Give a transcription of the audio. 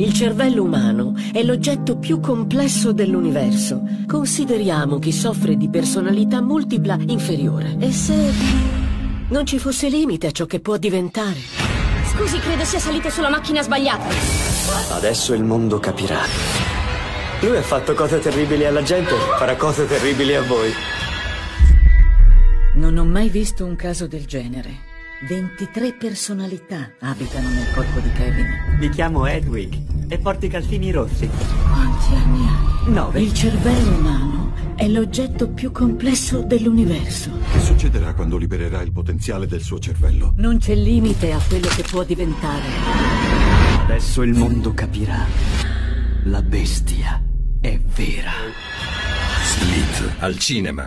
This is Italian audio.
Il cervello umano è l'oggetto più complesso dell'universo. Consideriamo chi soffre di personalità multipla inferiore. E se non ci fosse limite a ciò che può diventare? Scusi, credo sia salito sulla macchina sbagliata. Adesso il mondo capirà. Lui ha fatto cose terribili alla gente, farà cose terribili a voi. Non ho mai visto un caso del genere. 23 personalità abitano nel corpo di Kevin. Mi chiamo Edwig e porto i calzini rossi. Quanti anni hai? Nove. Il cervello umano è l'oggetto più complesso dell'universo. Che succederà quando libererà il potenziale del suo cervello? Non c'è limite a quello che può diventare. Adesso il mondo capirà. La bestia è vera. Split al cinema.